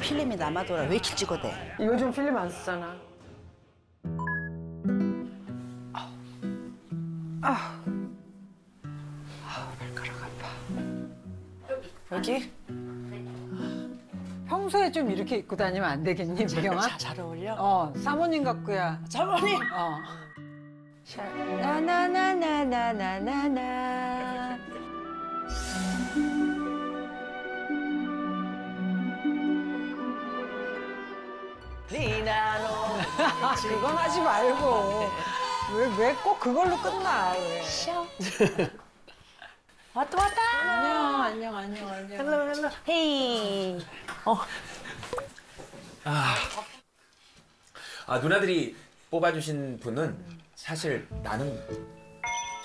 필름이 남아돌아 왜 이렇게 찍어대? 요즘 필름 안 쓰잖아. 여기? 평소에 좀 이렇게 입고 다니면 안 되겠니, 배경아? 자, 잘 어울려? 어, 사모님 같고야. 자모님. 어. 샤- 나나나나나나나나. 니나노. 그건 하지 말고. 왜, 왜 꼭 그걸로 끝나, 왜. 왔다 왔다. 안녕, 안녕, 안녕, 안녕. hello hello. hey. 어. 아 누나들이 뽑아주신 분은 사실 나는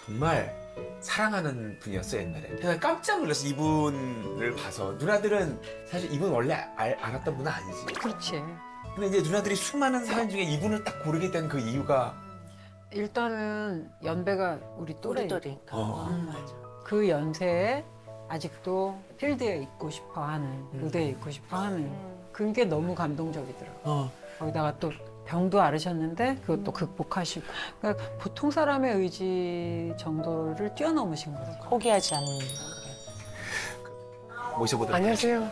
정말 사랑하는 분이었어 옛날에. 내가 깜짝 놀랐어 이분을 봐서 누나들은 사실 이분 원래 알, 알았던 분은 아니지. 그렇지. 근데 이제 누나들이 수많은 사연 중에 이분을 딱 고르게 된 그 이유가 일단은 연배가 우리 또래. 우리 또리니까. 어. 음, 맞아. 그 연세에 아직도 필드에 있고 싶어 하는, 무대에 있고 싶어 하는. 그게 너무 감동적이더라고. 어. 거기다가 또 병도 앓으셨는데 그것도 극복하시고. 그러니까 보통 사람의 의지 정도를 뛰어넘으신 거예요. 포기하지 않는. 모셔보도록 안녕하세요.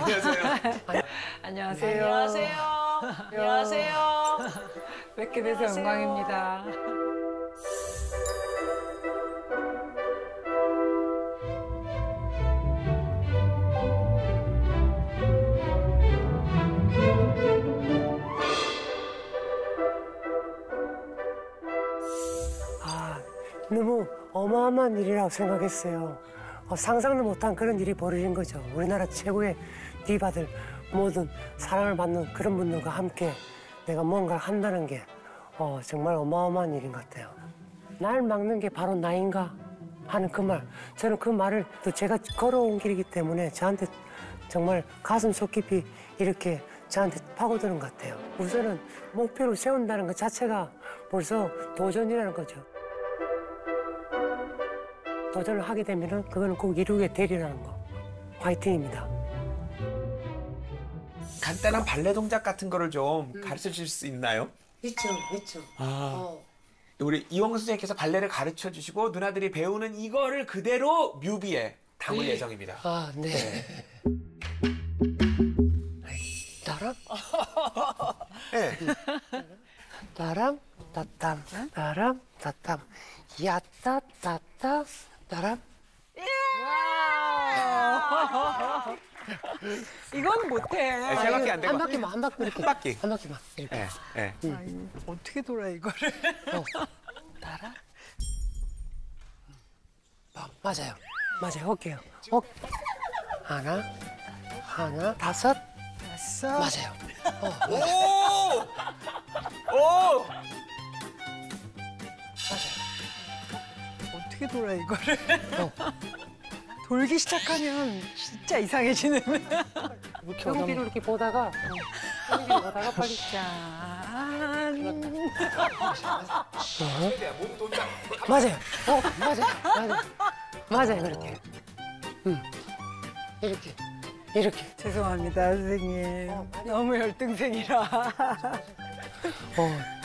안녕하세요. 안녕하세요. 안녕하세요. 안녕하세요. 뵙게 돼서 영광입니다. 아, 너무 어마어마한 일이라고 생각했어요. 어, 상상도 못한 그런 일이 벌어진 거죠. 우리나라 최고의 디바들 모든 사랑을 받는 그런 분들과 함께 내가 뭔가를 한다는 게 어, 정말 어마어마한 일인 것 같아요. 날 막는 게 바로 나인가 하는 그 말. 저는 그 말을 또 제가 걸어온 길이기 때문에 저한테 정말 가슴 속 깊이 이렇게 저한테 파고드는 것 같아요. 우선은 목표를 세운다는 것 자체가 벌써 도전이라는 거죠. 도전을 하게 되면은 그거는 꼭 이루게 되리라는 거. 화이팅입니다. 간단한 발레 동작 같은 거를 좀 가르쳐 주실 수 있나요? 있죠, 있죠. 아. 우리 이홍수 선생님께서 발레를 가르쳐 주시고 누나들이 배우는 이거를 그대로 뮤비에 담을 예정입니다. 아, 네. 따람, 네. 따람, 따땀, 따람, 따땀, 야따, 따따, 따람. 이건 못해. 네, 세 바퀴 안 되고 한 바퀴만, 한 바퀴 이렇게. 한 바퀴. 한 바퀴만. 이렇게. 네, 네. 어떻게 돌아 이거를? 어. 따라. 어, 맞아요. 맞아요. 할게요. 어. 하나, 하나, 다섯. 됐어. 맞아요. 오! 오! 어떻게 돌아 이거를? 어. 돌기 시작하면 진짜 이상해지는. 경기를 이렇게 보다가 경기를 보다가 빨리 짠. 맞아요. 어, 맞아요. 맞아요. 맞아요. 그렇게. 음. 이렇게. 이렇게. 죄송합니다 선생님. 너무 열등생이라. 어,